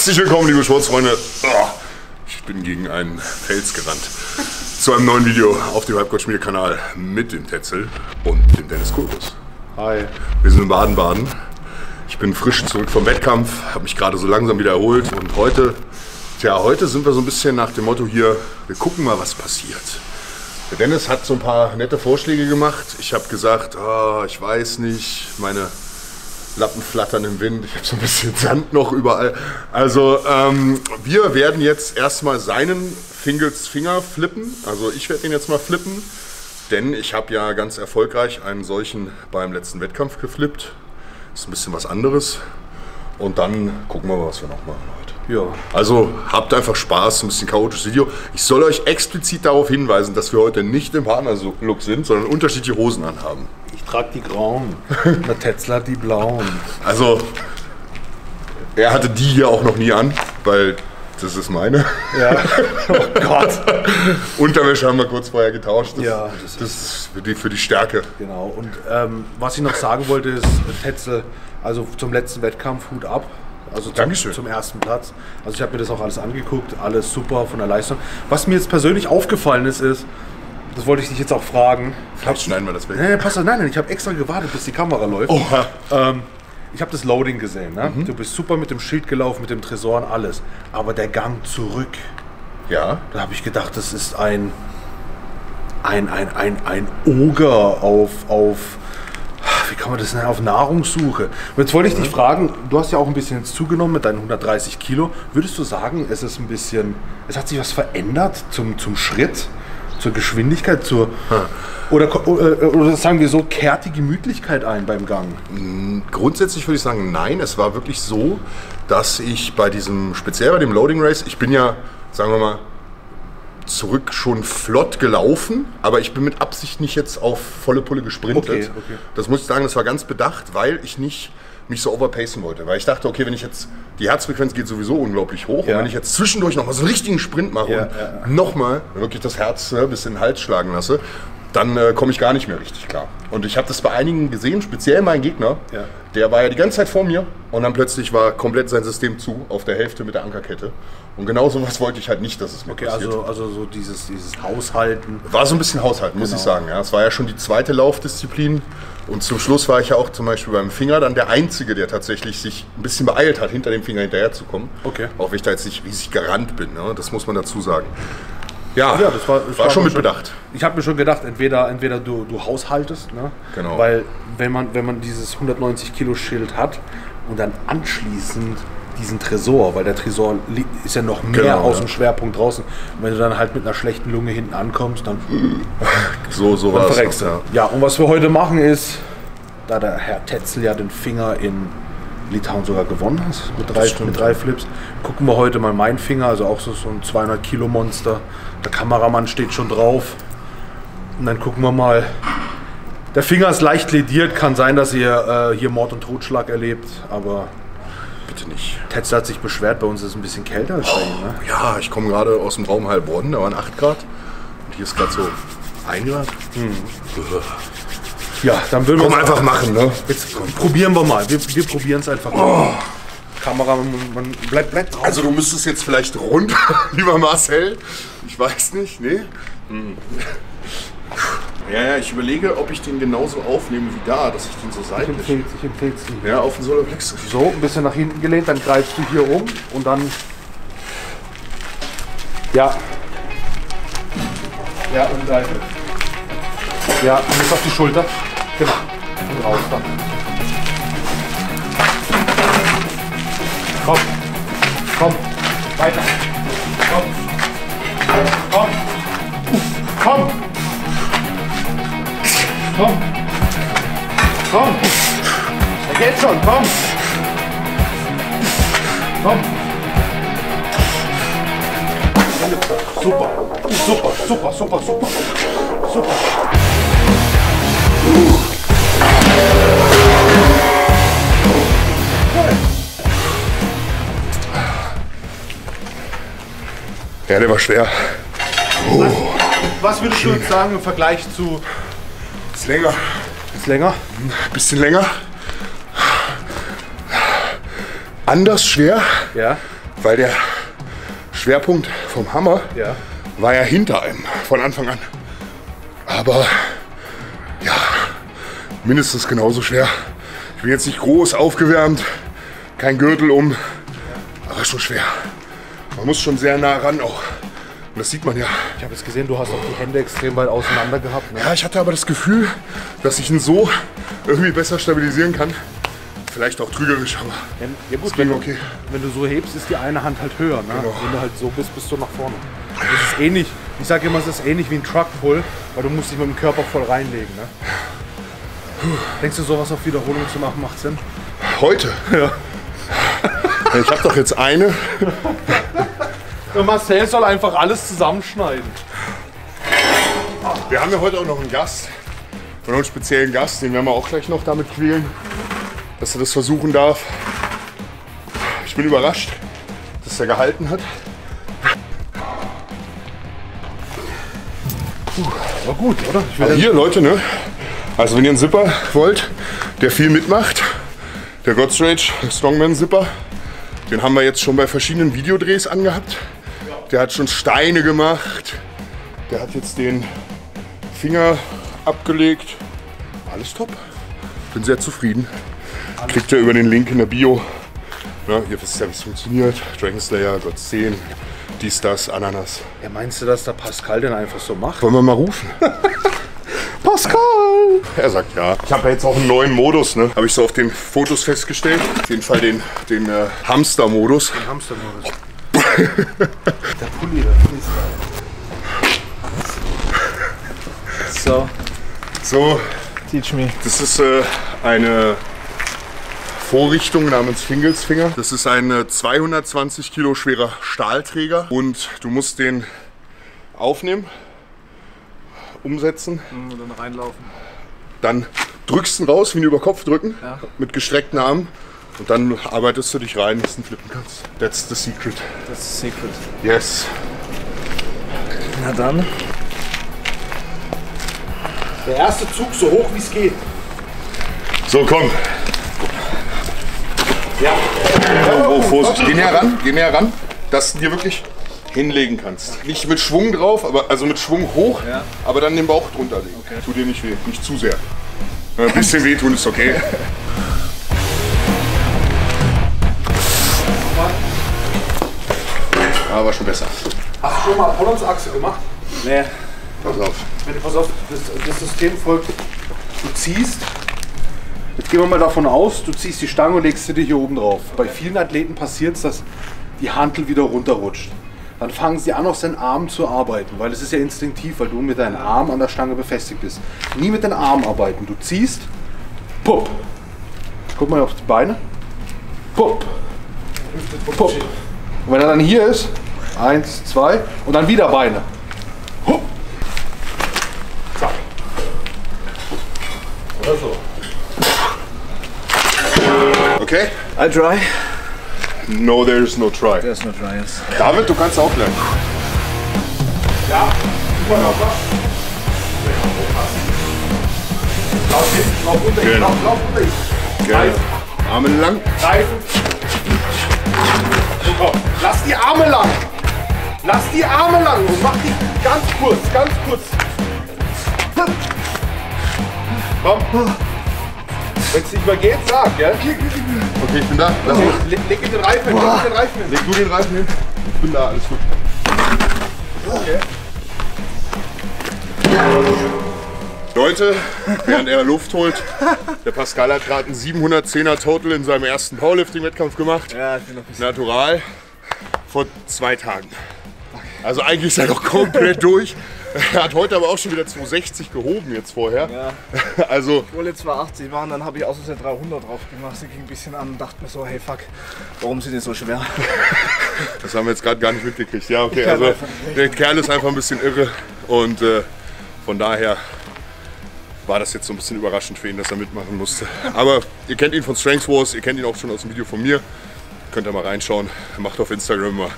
Herzlich willkommen, liebe Sportsfreunde. Oh, ich bin gegen einen Fels gerannt. Zu einem neuen Video auf dem Halbgott-Kanal mit dem Tetzel und dem Dennis Kulbus. Hi. Wir sind in Baden-Baden. Ich bin frisch zurück vom Wettkampf, habe mich gerade so langsam wieder erholt und heute, tja, heute sind wir so ein bisschen nach dem Motto hier, wir gucken mal, was passiert. Der Dennis hat so ein paar nette Vorschläge gemacht. Ich habe gesagt, ah, ich weiß nicht, meine Lappen flattern im Wind, ich habe so ein bisschen Sand noch überall. Also ähm, wir werden jetzt erstmal seinen Fingels Finger flippen. Also ich werde ihn jetzt mal flippen, denn ich habe ja ganz erfolgreich einen solchen beim letzten Wettkampf geflippt. Ist ein bisschen was anderes. Und dann gucken wir mal, was wir noch machen. Ja. Also habt einfach Spaß, ein bisschen chaotisches Video. Ich soll euch explizit darauf hinweisen, dass wir heute nicht im Partner-Look sind, sondern unterschiedliche Hosen anhaben. Ich trage die grauen. Der Tetzler hat die blauen. Also, er hatte die hier auch noch nie an, weil das ist meine. Ja. Oh Gott. Unterwäsche haben wir kurz vorher getauscht. Das, Ja, das das ist für die, für die Stärke. Genau. Und ähm, was ich noch sagen wollte ist, Tetzel, also zum letzten Wettkampf Hut ab. Also zum, zum ersten Platz. Also ich habe mir das auch alles angeguckt, alles super von der Leistung. Was mir jetzt persönlich aufgefallen ist, ist, das wollte ich dich jetzt auch fragen. Vielleicht schneiden wir das weg. Nein, nein, passt, nein, nein, ich habe extra gewartet, bis die Kamera läuft. Oha. Ähm, ich habe das Loading gesehen. Ne? Mhm. Du bist super mit dem Schild gelaufen, mit dem Tresor und alles. Aber der Gang zurück, Ja. da habe ich gedacht, das ist ein, ein, ein, ein, ein Oger auf, auf, wie kann man das nennen, auf Nahrungssuche. Und jetzt wollte ich dich fragen, du hast ja auch ein bisschen zugenommen mit deinen 130 Kilo. Würdest du sagen, es ist ein bisschen, es hat sich was verändert zum, zum Schritt, zur Geschwindigkeit, zur, oder, oder, oder sagen wir so, kehrt die Gemütlichkeit ein beim Gang? Grundsätzlich würde ich sagen, nein. Es war wirklich so, dass ich bei diesem, speziell bei dem Loading Race, ich bin ja, sagen wir mal, zurück schon flott gelaufen, aber ich bin mit Absicht nicht jetzt auf volle Pulle gesprintet. Okay, okay. Das muss ich sagen, das war ganz bedacht, weil ich nicht mich so overpacen wollte. Weil ich dachte, okay, wenn ich jetzt, die Herzfrequenz geht sowieso unglaublich hoch Ja. und wenn ich jetzt zwischendurch nochmal so einen richtigen Sprint mache Ja, und ja. nochmal wirklich das Herz äh, bis in den Hals schlagen lasse, dann äh, komme ich gar nicht mehr richtig klar. Und ich habe das bei einigen gesehen, speziell mein Gegner, Ja. der war ja die ganze Zeit vor mir und dann plötzlich war komplett sein System zu, auf der Hälfte mit der Ankerkette. Und genau so was wollte ich halt nicht, dass es mir Okay, passiert. also, also so dieses, dieses Haushalten. War so ein bisschen Haushalt, muss Genau. ich sagen. Ja. Es war ja schon die zweite Laufdisziplin. Und zum Schluss war ich ja auch zum Beispiel beim Finger dann der Einzige, der tatsächlich sich ein bisschen beeilt hat, hinter dem Finger hinterherzukommen. Okay. Auch wenn ich da jetzt nicht riesig gerannt bin, ne? das muss man dazu sagen. Ja, Ja, das war, das war schon mir mit Bedacht. Ich habe mir schon gedacht, entweder, entweder du, du haushaltest, ne? Genau. weil wenn man, wenn man dieses 190 Kilo Schild hat und dann anschließend diesen Tresor, weil der Tresor ist ja noch mehr Genau, aus ja. dem Schwerpunkt draußen. Und wenn du dann halt mit einer schlechten Lunge hinten ankommst, dann, So, so dann war du. noch, Ja. und was wir heute machen ist, da der Herr Tetzel ja den Finger in Litauen sogar gewonnen hat, mit drei, mit drei Flips, gucken wir heute mal meinen Finger, also auch so, so ein 200 Kilo Monster. Der Kameramann steht schon drauf. Und dann gucken wir mal. Der Finger ist leicht lediert, kann sein, dass ihr äh, hier Mord und Totschlag erlebt, aber Bitte nicht. Tetzel hat sich beschwert, bei uns ist es ein bisschen kälter als bei ihm. Ne? Ja, ich komme gerade aus dem Raum Heilbronn, da waren 8 Grad. Und hier ist gerade so 1 Grad. Ja, dann würden Komm wir einfach machen, ne? Jetzt probieren wir mal. Wir, wir probieren es einfach mal. Kamera, man, bleibt, bleibt drauf. Also du müsstest jetzt vielleicht runter, lieber Marcel. Ich weiß nicht, nee. Hm. Ja, ja, ich überlege, ob ich den genauso aufnehme wie da, dass ich den so ich seitlich. empfehle ich empfehl's dir. Ja, auf den Solarplex. So, ein bisschen nach hinten gelehnt, dann greifst du hier um und dann. Ja. Ja, und Seite. Ja, und jetzt auf die Schulter. Genau. Und raus dann. Komm. Komm. Weiter. Komm. Komm. Komm. Komm. Komm. Da geht's schon. Komm. Komm. Super. Super, super, super, super. Super. Ja, der war schwer. Was würdest du jetzt sagen im Vergleich zu. Ist länger. Ist länger? Bisschen länger. Anders schwer, Ja. weil der Schwerpunkt vom Hammer Ja. war ja hinter einem von Anfang an. Aber ja, mindestens genauso schwer. Ich bin jetzt nicht groß aufgewärmt, kein Gürtel um, aber schon schwer. Man muss schon sehr nah ran auch. Und das sieht man ja. Ich habe jetzt gesehen, du hast auch die Hände extrem weit auseinander gehabt. Ne? Ja, ich hatte aber das Gefühl, dass ich ihn so irgendwie besser stabilisieren kann. Vielleicht auch trügerisch, aber Wenn, ja gut, wenn okay. wenn du so hebst, ist die eine Hand halt höher. Ne? Genau. Wenn du halt so bist, bist du nach vorne. Das ist ähnlich, ich sage immer, es ist ähnlich wie ein Truckpull, weil du musst dich mit dem Körper voll reinlegen. Ne? Denkst du, sowas auf Wiederholung zu machen macht Sinn? Heute? Ja. Ich habe doch jetzt eine. Ja, Marcel soll einfach alles zusammenschneiden. Wir haben ja heute auch noch einen Gast. Und einen speziellen Gast, den werden wir auch gleich noch damit quälen, dass er das versuchen darf. Ich bin überrascht, dass er gehalten hat. War gut, oder? Aber hier, Leute, ne? Also wenn ihr einen Zipper wollt, der viel mitmacht, der God's Rage Strongman Zipper, den haben wir jetzt schon bei verschiedenen Videodrehs angehabt. Der hat schon Steine gemacht. Der hat jetzt den Finger abgelegt. Alles top. Bin sehr zufrieden. Kriegt ihr über den Link in der Bio. Ja, ihr wisst ja, wie es funktioniert. Dragon Slayer, God's 10, dies, das, Ananas. ja, meinst du, dass der Pascal den einfach so macht? Wollen wir mal rufen? Pascal! Er sagt ja. Ich habe ja jetzt auch einen neuen Modus, ne? Habe ich so auf den Fotos festgestellt. Auf jeden Fall den, den äh, Hamster-Modus. Hamstermodus. der Pulli, der Pulli ist geil. So, So, teach me. das ist äh, eine Vorrichtung namens Fingelsfinger. Das ist ein äh, 220 Kilo schwerer Stahlträger und du musst den aufnehmen, umsetzen, Und dann reinlaufen. dann drückst du ihn raus, wie ein Überkopf drücken, Ja. mit gestreckten Armen. Und dann arbeitest du dich rein, dass du ihn flippen kannst. That's the secret. Das ist Secret. Yes. Na dann. Der erste Zug so hoch wie es geht. So, komm. Ja. Oh, oh, Vorsicht. Geh näher ran, geh näher ran, dass du dir wirklich hinlegen kannst. Nicht mit Schwung drauf, aber also mit Schwung hoch, Ja. aber dann den Bauch drunter legen. Tut dir nicht weh, nicht zu sehr. Ein bisschen wehtun ist okay. Aber schon besser. Hast du schon mal Hollandsachse gemacht? Nee. Pass auf. Wenn du pass auf, das, das System folgt, du ziehst, jetzt gehen wir mal davon aus, du ziehst die Stange und legst sie dir hier oben drauf. Bei vielen Athleten passiert es, dass die Hantel wieder runterrutscht. Dann fangen sie an, aus den Armen zu arbeiten, weil es ist ja instinktiv, weil du mit deinen Armen an der Stange befestigt bist. Nie mit den Armen arbeiten. Du ziehst, pupp. Guck mal auf die Beine. Pupp. Pupp. Und wenn er dann hier ist, eins, zwei, und dann wieder Beine. Hupp. Zack. Oder so. Okay? I try. No, there is no try. There's no try. Yes. David, du kannst auch lernen. Ja, super locker. Lauf hin, lauf runter, Genau. lauf, lauf runter. Gerne. Arme lang. Greifen. Komm. Lass die Arme lang. Lass die Arme lang und mach die ganz kurz, ganz kurz. Komm. Wenn es nicht mehr geht, sag, gell? Okay, ich bin da. Lass mich. Leg, leg den Reifen hin, leg den Reifen hin. Leg du den Reifen hin. Ich bin da, alles gut. Leute, während er Luft holt, der Pascal hat gerade einen 710er Total in seinem ersten Powerlifting-Wettkampf gemacht. Ja, ich bin noch ein bisschen. Natural. Vor zwei Tagen. Also eigentlich ist er noch komplett durch. Er hat heute aber auch schon wieder 260 gehoben jetzt vorher. Ja. Also Ich wollte 280 machen, dann habe ich Versehen 300 drauf gemacht. Sie ging ein bisschen an und dachte mir so, hey fuck, warum sind die so schwer? Das haben wir jetzt gerade gar nicht mitgekriegt. Ja, okay. Also der Kerl ist einfach ein bisschen irre und äh, von daher war das jetzt so ein bisschen überraschend für ihn, dass er mitmachen musste. Aber ihr kennt ihn von Strength Wars, ihr kennt ihn auch schon aus dem Video von mir. Könnt ihr mal reinschauen. Er macht auf Instagram mal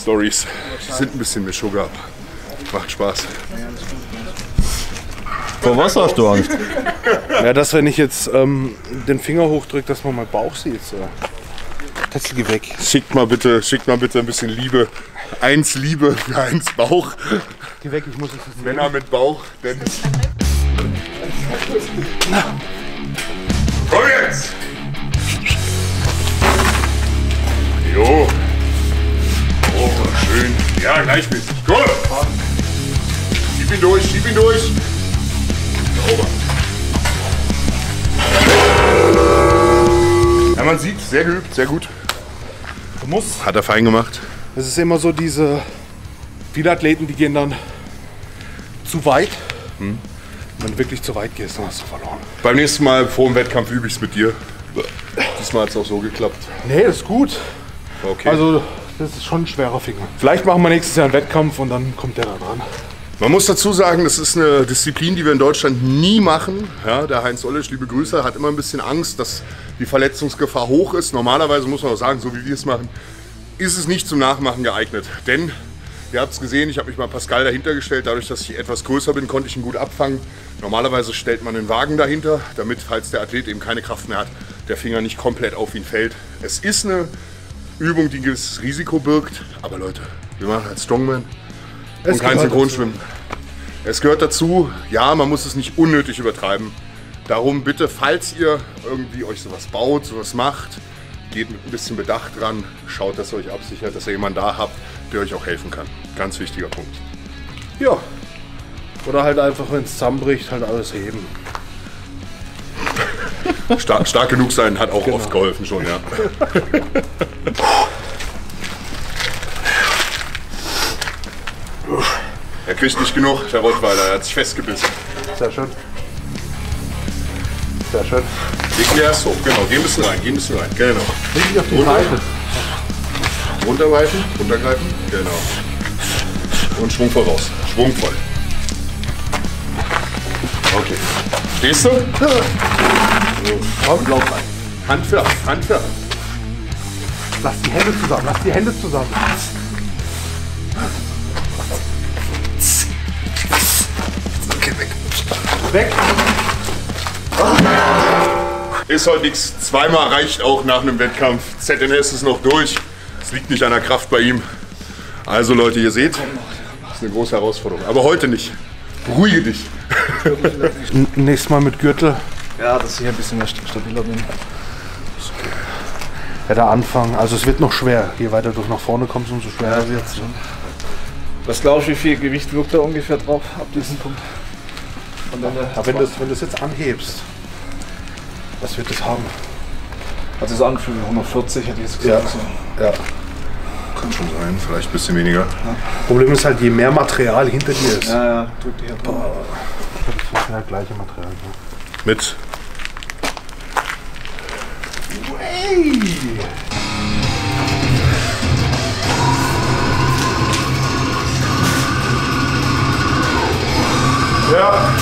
Stories. Die sind ein bisschen mit Sugar, aber macht Spaß. Vor was hast du Angst? Ja, dass wenn ich jetzt ähm, den Finger hochdrücke, dass man meinen Bauch sieht. So. Tetzel, geh weg. Schickt mal bitte, schickt mal bitte ein bisschen Liebe. Eins Liebe für eins Bauch. Geh weg, ich muss es jetzt Männer mit Bauch, denn. Komm jetzt! Jo. Oh, schön. Ja, gleichmäßig. Komm! Schieb ihn durch, schieb ihn durch. Sauber. Ja, man sieht, sehr geübt, sehr gut. Du musst. Hat er fein gemacht. Es ist immer so diese, viele Athleten, die gehen dann zu weit. Wenn du wirklich zu weit gehst, dann hast du verloren. Beim nächsten Mal vor dem Wettkampf übe ich es mit dir. Diesmal hat es auch so geklappt. Nee, das ist gut. Okay. Also, das ist schon ein schwerer Finger. Vielleicht machen wir nächstes Jahr einen Wettkampf und dann kommt der da dran. Man muss dazu sagen, das ist eine Disziplin, die wir in Deutschland nie machen. Ja, der Heinz Ollisch, liebe Grüße, hat immer ein bisschen Angst, dass die Verletzungsgefahr hoch ist. Normalerweise muss man auch sagen, so wie wir es machen, ist es nicht zum Nachmachen geeignet. Denn, ihr habt es gesehen, ich habe mich mal Pascal dahinter gestellt. Dadurch, dass ich etwas größer bin, konnte ich ihn gut abfangen. Normalerweise stellt man den Wagen dahinter, damit, falls der Athlet eben keine Kraft mehr hat, der Finger nicht komplett auf ihn fällt. Es ist eine Übung, die ein gewisses Risiko birgt. Aber Leute, wir machen halt Strongman und kein Synchronschwimmen. Es gehört dazu, ja, man muss es nicht unnötig übertreiben. Darum bitte, falls ihr irgendwie euch sowas baut, sowas macht, geht mit ein bisschen Bedacht dran, schaut, dass ihr euch absichert, dass ihr jemanden da habt, der euch auch helfen kann. Ganz wichtiger Punkt. Ja. Oder halt einfach, wenn es zusammenbricht, halt alles heben. Stark, stark genug sein hat auch Genau. oft geholfen schon, ja. er kriegt nicht genug, der Rottweiler, er hat sich festgebissen. Sehr schön. Sehr schön. Leg ihn erst hoch, genau, geh ein bisschen rein, geh ein bisschen rein, genau. Dich auf die. Seite. Runtergreifen, runtergreifen, genau. Und Schwung voraus, Schwung voll. Okay. Stehst du? Komm, lauf rein. Hand für Hand, Hand für. Lass die Hände zusammen, lass die Hände zusammen. Okay, weg. Weg. Ist heute nichts. Zweimal reicht auch nach einem Wettkampf. ZNS ist noch durch. Es liegt nicht an der Kraft bei ihm. Also Leute, ihr seht, das ist eine große Herausforderung. Aber heute nicht. Beruhige dich. Nächstes Mal mit Gürtel. Ja, dass ich ein bisschen mehr st- stabiler bin. Ja, der Anfang. Also es wird noch schwer. Je weiter du nach vorne kommst, umso schwerer wird es. Was glaubst du, wie viel Gewicht wirkt da ungefähr drauf ab diesem Punkt? Und dann, Aber wenn du es wenn du's jetzt anhebst, was wird das haben? also so angefühlt 140 hätte ich jetzt gesagt. So. Ja. Kann schon sein, vielleicht ein bisschen weniger. Problem ist halt, je mehr Material hinter dir ist. Ja, ja, drück dich halt. Das ist ja gleiche Material. Ne? Mit. Ja.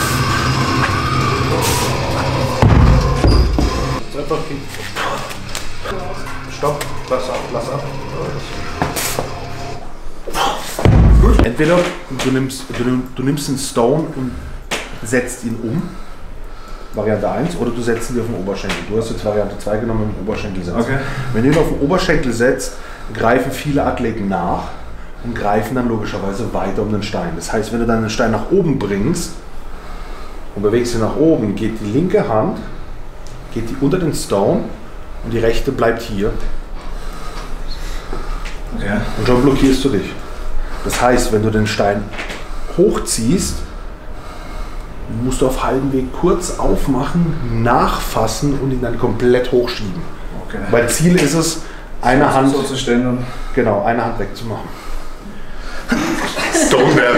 Einfach gehen. Stopp, lass ab, lass ab. Entweder du nimmst, du, du nimmst einen Stone und setzt ihn um, Variante 1, oder du setzt ihn auf den Oberschenkel. Du hast jetzt Variante 2 genommen mit dem Oberschenkel setzen. Okay. Wenn du ihn auf den Oberschenkel setzt, greifen viele Athleten nach und greifen dann logischerweise weiter um den Stein. Das heißt, wenn du dann den Stein nach oben bringst und bewegst ihn nach oben, geht die linke Hand, geht die unter den Stone und die rechte bleibt hier. Okay. Und schon blockierst du dich. Das heißt, wenn du den Stein hochziehst, musst du auf halbem Weg kurz aufmachen, nachfassen und ihn dann komplett hochschieben. okay. Weil Ziel ist es, eine Hand, so zu stellen und genau, eine Hand wegzumachen. Stoneman.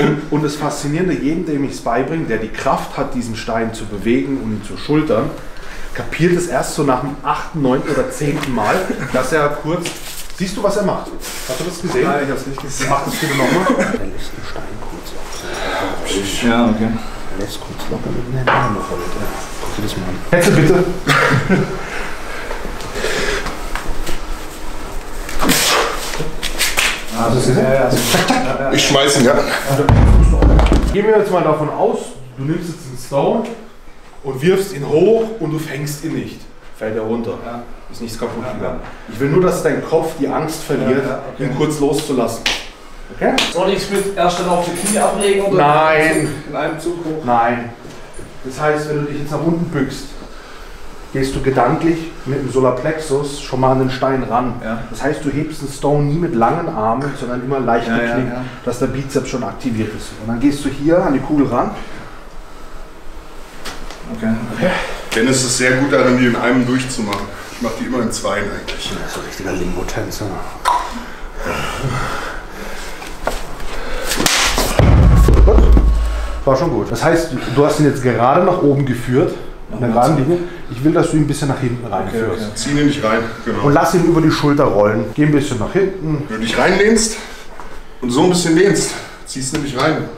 Und, und das Faszinierende, jedem, dem ich es beibringe, der die Kraft hat, diesen Stein zu bewegen und ihn zu schultern, kapiert es erst so nach dem 8., 9. oder 10. Mal, dass er kurz. Siehst du, was er macht? Hast du das gesehen? Nein, ich hab's nicht gesehen. Mach das bitte nochmal. Er lässt den Stein kurz auf. Ja, okay. Er lässt kurz locker mit den Händen noch heute. Guck dir das mal an. Hetze bitte. Also, das ist ja, ja, so. ja, ja. Ich schmeiß ihn, ja. Gehen wir jetzt mal davon aus, du nimmst jetzt einen Stone und wirfst ihn hoch und du fängst ihn nicht. Fällt er runter. Ja. Ist nichts kaputt Ja, gegangen. Ich will nur, dass dein Kopf die Angst verliert, okay. ihn kurz loszulassen. Okay? Soll ich es mit erst dann auf die Knie ablegen oder Nein. in einem Zug hoch? Nein. Das heißt, wenn du dich jetzt nach unten bückst, gehst du gedanklich mit dem Solarplexus schon mal an den Stein ran. Ja. Das heißt, du hebst den Stone nie mit langen Armen, sondern immer leicht Ja, ja, ja. dass der Bizeps schon aktiviert ist. Und dann gehst du hier an die Kugel ran. Okay. Dennis ist sehr gut darin, die in einem durchzumachen. Ich mache die immer in zweien eigentlich. So richtiger Limbo-Tänzer. War schon gut. Das heißt, du hast ihn jetzt gerade nach oben geführt, in der geraden Linie. Ich will, dass du ihn ein bisschen nach hinten reinführst. okay. Zieh ihn nicht rein. Genau. Und lass ihn über die Schulter rollen. Geh ein bisschen nach hinten. Wenn du dich reinlehnst und so ein bisschen lehnst, ziehst du nämlich rein.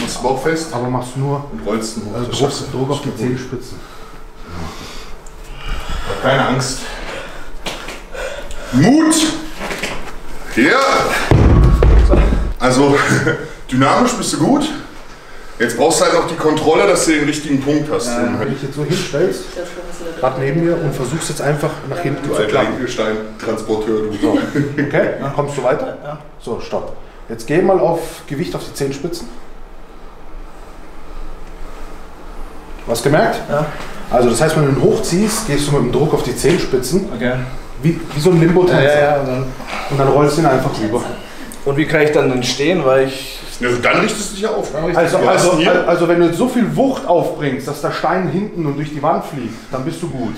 Machst den Bauch fest Aber machst nur und rollst ihn hoch. du. Druck auf die Zehenspitzen. Keine Angst. Mut! Ja! Also, dynamisch bist du gut. Jetzt brauchst du halt auch die Kontrolle, dass du den richtigen Punkt hast. Wenn du dich jetzt so hinstellst, gerade neben mir und versuchst jetzt einfach nach hinten Du zu alter klappen. Hinkelstein-Transporteur, du. So, okay, kommst du weiter? So, stopp. Jetzt geh mal auf Gewicht auf die Zehenspitzen. Was gemerkt? Ja. Also das heißt, wenn du ihn hochziehst, gehst du mit dem Druck auf die Zehenspitzen, Okay. wie, wie so ein Limbo-Tänzer. Ja, ja, ja. Und, dann, Und dann rollst du ihn einfach rüber. und wie kann ich dann denn stehen? Weil ich. Ja, dann richtest du dich auf. Also, hast also, hier. also wenn du jetzt so viel Wucht aufbringst, dass der Stein hinten und durch die Wand fliegt, dann bist du gut.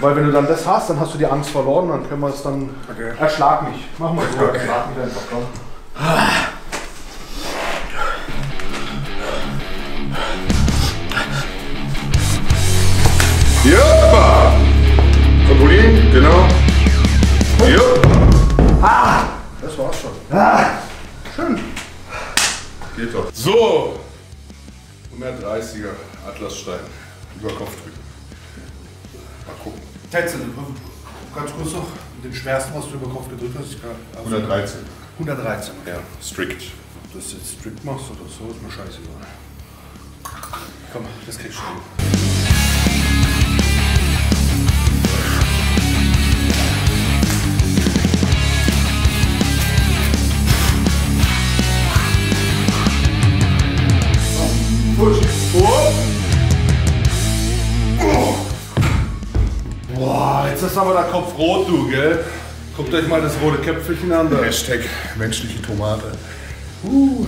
Weil wenn du dann das hast, dann hast du die Angst verloren, dann können wir es dann... Erschlag mich. Mach mal so, erschlag mich einfach. Komm. Genau. Ja. Das war's schon. Schön. Geht doch. So. 130er Atlasstein. Über Kopf drücken. Mal gucken. Tänze, ganz kurz noch, den schwersten, was du über Kopf gedrückt hast. Ich kann, also 113. 113. Ja, strict. Ob du das jetzt strict machst oder so, ist mir scheißegal. Komm, das kriegst du hin. Boah, jetzt ist aber der Kopf rot, du, gell? Guckt euch mal das rote Köpfelchen an. Da. Hashtag menschliche Tomate. Uh.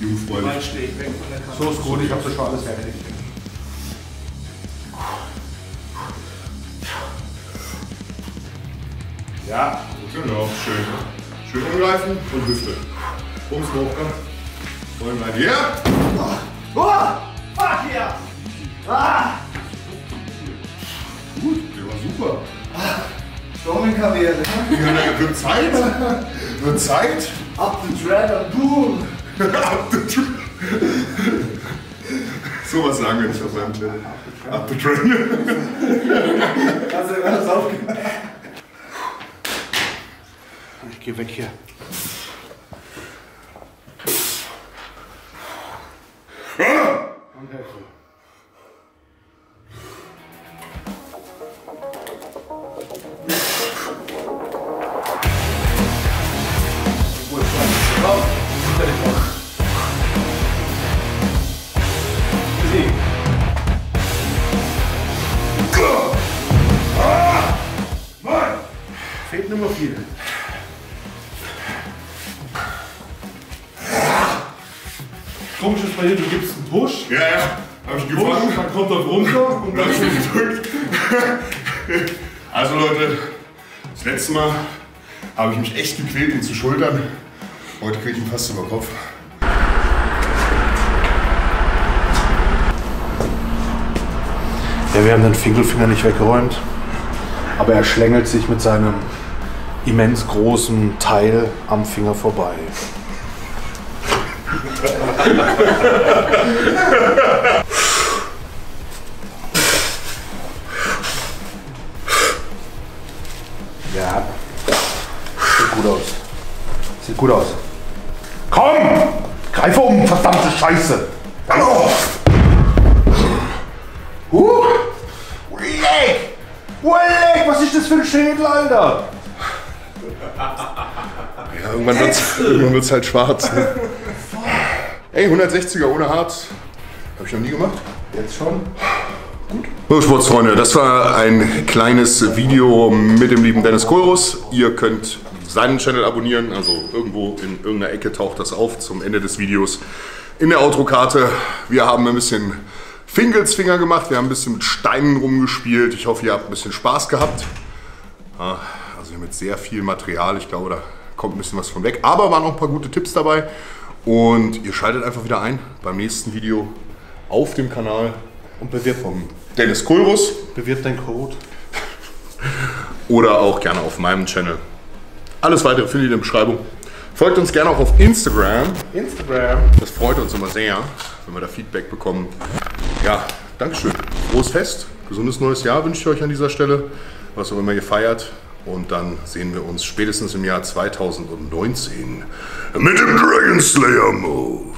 Jungfräulich. stehe ich weg von der So ist gut, ich hab das schon alles fertig. Ja, genau. Schön. Schön umgreifen und Hüfte. Ums Hochkant. Wollen wir hier. Oh! Fuck yeah! Ah! Gut, der war super. Stormenkarriere. Ja, na, wird Zeit. Wird Zeit. Up the Dread und boom! Up the tr- So was sagen wir nicht auf seinem Channel. Up the train. Hast du alles aufgemacht? Ich geh weg hier. Und helfe. Das letzte Mal habe ich mich echt gequält, ihn zu schultern. Heute kriege ich ihn fast über den Kopf. Ja, wir haben den Finkelfinger nicht weggeräumt, aber er schlängelt sich mit seinem immens großen Teil am Finger vorbei. gut aus. Komm! Greife um, verdammte Scheiße! Oh. Uh. Ui. Leck! Leck, was ist das für ein Schädel, Alter? Ja, irgendwann wird's, irgendwann wird's halt schwarz. Ne? Ey, 160er ohne Harz. Habe ich noch nie gemacht. Jetzt schon. So, Sportsfreunde, das war ein kleines Video mit dem lieben Dennis Kohlrus. Ihr könnt seinen Channel abonnieren, also irgendwo in irgendeiner Ecke taucht das auf zum Ende des Videos. In der Outro-Karte, wir haben ein bisschen Fingelsfinger gemacht, wir haben ein bisschen mit Steinen rumgespielt. Ich hoffe, ihr habt ein bisschen Spaß gehabt. Ja, also mit sehr viel Material, ich glaube, da kommt ein bisschen was von weg. Aber waren auch ein paar gute Tipps dabei. Und ihr schaltet einfach wieder ein beim nächsten Video auf dem Kanal Und bewirbt, vom Dennis Kohlrus bewirbt dein Code. oder auch gerne auf meinem Channel. Alles weitere findet ihr in der Beschreibung. Folgt uns gerne auch auf Instagram. Instagram. Das freut uns immer sehr, wenn wir da Feedback bekommen. Ja, Dankeschön. Frohes Fest, gesundes neues Jahr wünsche ich euch an dieser Stelle, was auch immer ihr feiert. Und dann sehen wir uns spätestens im Jahr 2019 mit dem Dragon Slayer Mode.